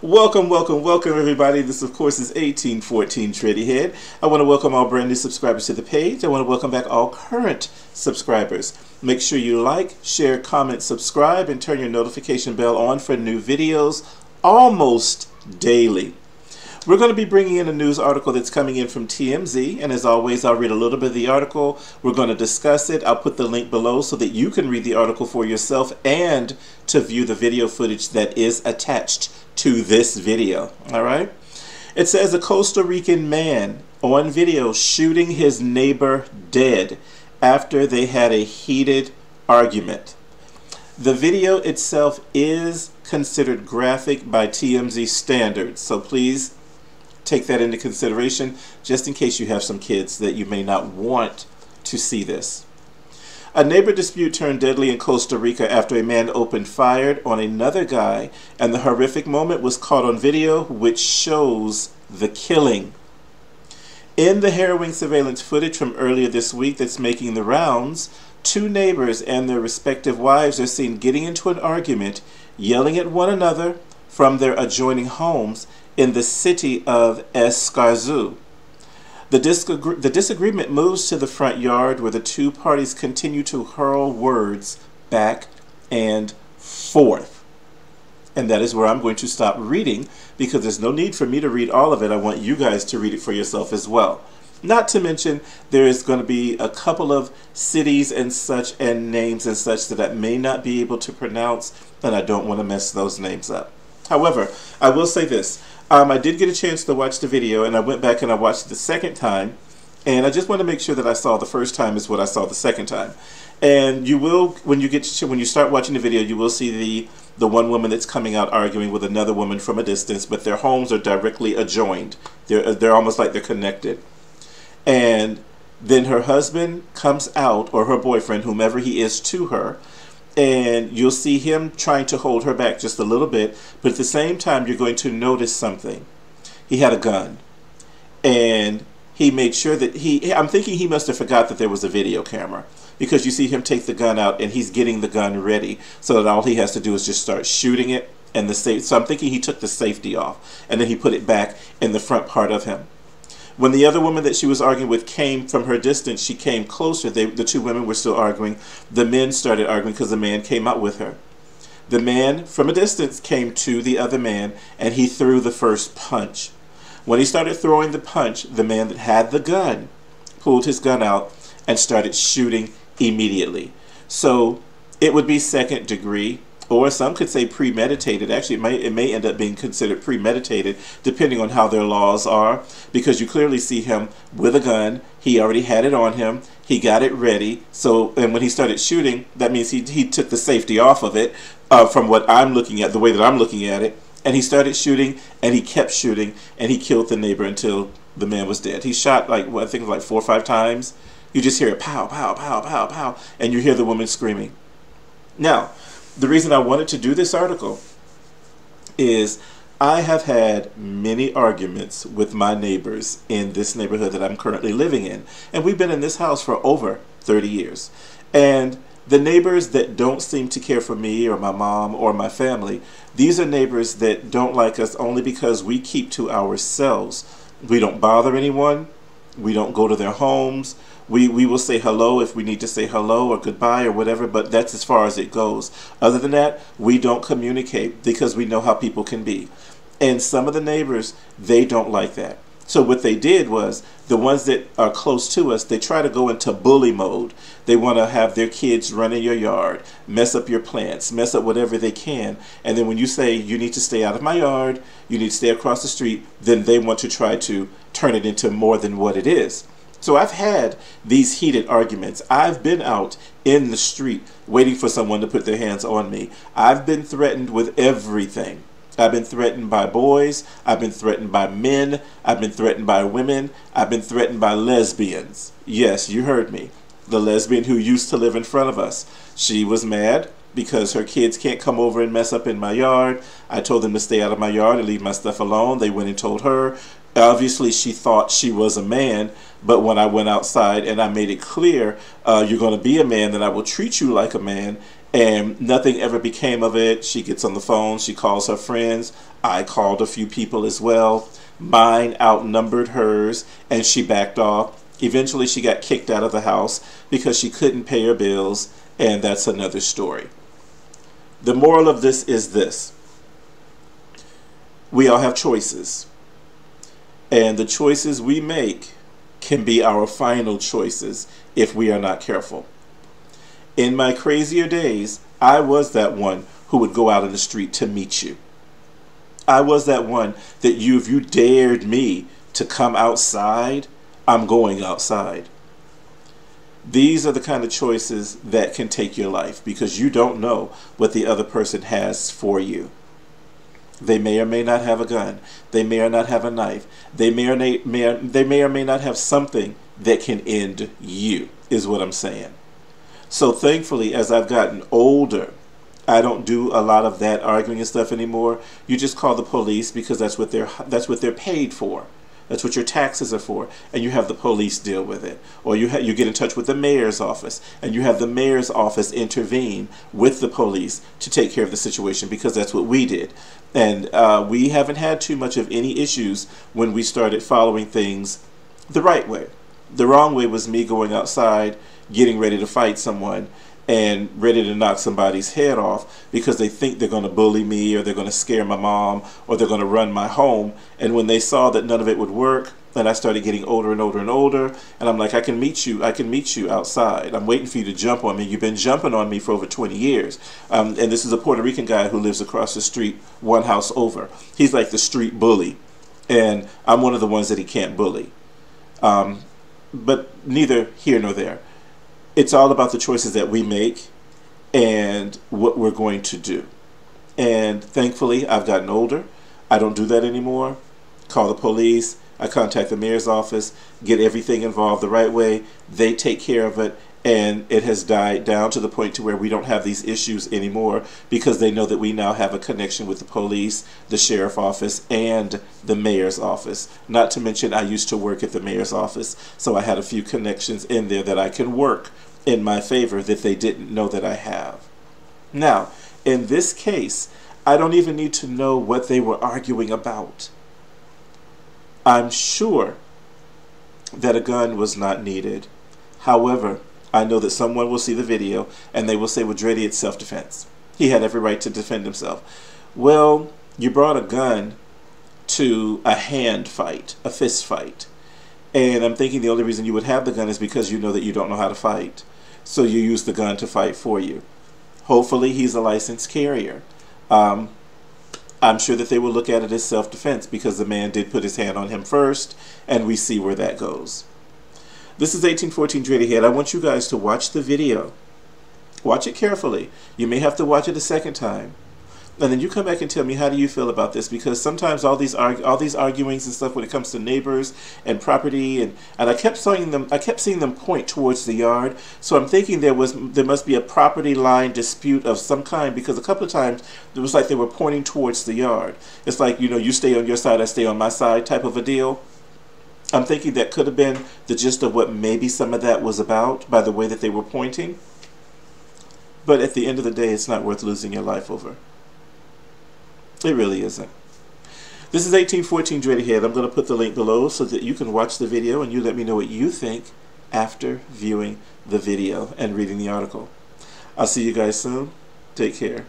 Welcome, welcome, welcome, everybody. This, of course, is 1814 Dready Head. I want to welcome all brand new subscribers to the page. I want to welcome back all current subscribers. Make sure you like, share, comment, subscribe, and turn your notification bell on for new videos almost daily. We're going to be bringing in a news article that's coming in from TMZ, and as always, I'll read a little bit of the article. We're going to discuss it. I'll put the link below so that you can read the article for yourself and to view the video footage that is attached to this video. All right? It says a Costa Rican man on video shooting his neighbor dead after they had a heated argument. The video itself is considered graphic by TMZ standards, so please take that into consideration just in case you have some kids that you may not want to see this. A neighbor dispute turned deadly in Costa Rica after a man opened fire on another guy, and the horrific moment was caught on video, which shows the killing. In the harrowing surveillance footage from earlier this week that's making the rounds, two neighbors and their respective wives are seen getting into an argument, yelling at one another from their adjoining homes in the city of Escazú. The, disagre the disagreement moves to the front yard where the two parties continue to hurl words back and forth. And that is where I'm going to stop reading because there's no need for me to read all of it. I want you guys to read it for yourself as well. Not to mention, there is going to be a couple of cities and such and names and such that I may not be able to pronounce, and I don't want to mess those names up. However, I will say this. Um, I did get a chance to watch the video, and I went back and I watched it the second time, and I just want to make sure that I saw the first time is what I saw the second time. And you will, when you get to, when you start watching the video, you will see the the one woman that's coming out arguing with another woman from a distance, but their homes are directly adjoined. They're they're almost like they're connected. And then her husband comes out, or her boyfriend, whomever he is, to her, and you'll see him trying to hold her back just a little bit, but at the same time, you're going to notice something. He had a gun, and he made sure that he, I'm thinking he must have forgot that there was a video camera because you see him take the gun out and he's getting the gun ready so that all he has to do is just start shooting it and the safe so I'm thinking he took the safety off and then he put it back in the front part of him when the other woman that she was arguing with came from her distance, she came closer. They, the two women were still arguing. The men started arguing because the man came out with her. The man from a distance came to the other man and he threw the first punch. When he started throwing the punch, the man that had the gun pulled his gun out and started shooting immediately. So it would be second degree or some could say premeditated. Actually, it may, it may end up being considered premeditated, depending on how their laws are, because you clearly see him with a gun. He already had it on him. He got it ready. So, and when he started shooting, that means he, he took the safety off of it, uh, from what I'm looking at, the way that I'm looking at it. And he started shooting, and he kept shooting, and he killed the neighbor until the man was dead. He shot like, what, I think like four or five times. You just hear it pow, pow, pow, pow, pow, and you hear the woman screaming. Now, the reason I wanted to do this article is I have had many arguments with my neighbors in this neighborhood that I'm currently living in. And we've been in this house for over 30 years. And the neighbors that don't seem to care for me or my mom or my family, these are neighbors that don't like us only because we keep to ourselves. We don't bother anyone. We don't go to their homes. We, we will say hello if we need to say hello or goodbye or whatever, but that's as far as it goes. Other than that, we don't communicate because we know how people can be. And some of the neighbors, they don't like that. So what they did was the ones that are close to us, they try to go into bully mode. They want to have their kids run in your yard, mess up your plants, mess up whatever they can. And then when you say you need to stay out of my yard, you need to stay across the street, then they want to try to turn it into more than what it is. So I've had these heated arguments. I've been out in the street waiting for someone to put their hands on me. I've been threatened with everything. I've been threatened by boys. I've been threatened by men. I've been threatened by women. I've been threatened by lesbians. Yes, you heard me. The lesbian who used to live in front of us. She was mad because her kids can't come over and mess up in my yard. I told them to stay out of my yard and leave my stuff alone. They went and told her. Obviously, she thought she was a man, but when I went outside and I made it clear, uh, you're going to be a man, then I will treat you like a man, and nothing ever became of it. She gets on the phone, she calls her friends. I called a few people as well. Mine outnumbered hers, and she backed off. Eventually, she got kicked out of the house because she couldn't pay her bills, and that's another story. The moral of this is this we all have choices, and the choices we make can be our final choices if we are not careful. In my crazier days, I was that one who would go out in the street to meet you. I was that one that you, if you dared me to come outside, I'm going outside. These are the kind of choices that can take your life because you don't know what the other person has for you. They may or may not have a gun. They may or not have a knife. They may or may, may, they may or may not have something that can end you, is what I'm saying. So thankfully, as I've gotten older, I don't do a lot of that arguing and stuff anymore. You just call the police because that's what they're that's what they're paid for. That's what your taxes are for, and you have the police deal with it. Or you you get in touch with the mayor's office, and you have the mayor's office intervene with the police to take care of the situation because that's what we did. And uh, we haven't had too much of any issues when we started following things the right way. The wrong way was me going outside, getting ready to fight someone, and ready to knock somebody's head off because they think they're going to bully me or they're going to scare my mom or they're going to run my home. And when they saw that none of it would work, then I started getting older and older and older. And I'm like, I can meet you. I can meet you outside. I'm waiting for you to jump on me. You've been jumping on me for over 20 years. Um, and this is a Puerto Rican guy who lives across the street, one house over. He's like the street bully. And I'm one of the ones that he can't bully. Um, but neither here nor there it's all about the choices that we make and what we're going to do. And thankfully, I've gotten older. I don't do that anymore. Call the police. I contact the mayor's office, get everything involved the right way. They take care of it, and it has died down to the point to where we don't have these issues anymore because they know that we now have a connection with the police, the sheriff office, and the mayor's office. Not to mention, I used to work at the mayor's office, so I had a few connections in there that I can work in my favor that they didn't know that I have. Now, in this case, I don't even need to know what they were arguing about. I'm sure that a gun was not needed. However, I know that someone will see the video and they will say, well, Dready, it's self-defense. He had every right to defend himself. Well, you brought a gun to a hand fight, a fist fight. And I'm thinking the only reason you would have the gun is because you know that you don't know how to fight so you use the gun to fight for you. Hopefully, he's a licensed carrier. Um, I'm sure that they will look at it as self defense because the man did put his hand on him first, and we see where that goes. This is 1814 Dready Head. I want you guys to watch the video. Watch it carefully. You may have to watch it a second time and then you come back and tell me how do you feel about this? Because sometimes all these arg- all these arguings and stuff when it comes to neighbors and property and and I kept seeing them I kept seeing them point towards the yard. So I'm thinking there was there must be a property line dispute of some kind because a couple of times it was like they were pointing towards the yard. It's like you know you stay on your side I stay on my side type of a deal. I'm thinking that could have been the gist of what maybe some of that was about by the way that they were pointing. But at the end of the day it's not worth losing your life over it really isn't. This is 1814 Dready Head. I'm going to put the link below so that you can watch the video and you let me know what you think after viewing the video and reading the article. I'll see you guys soon. Take care.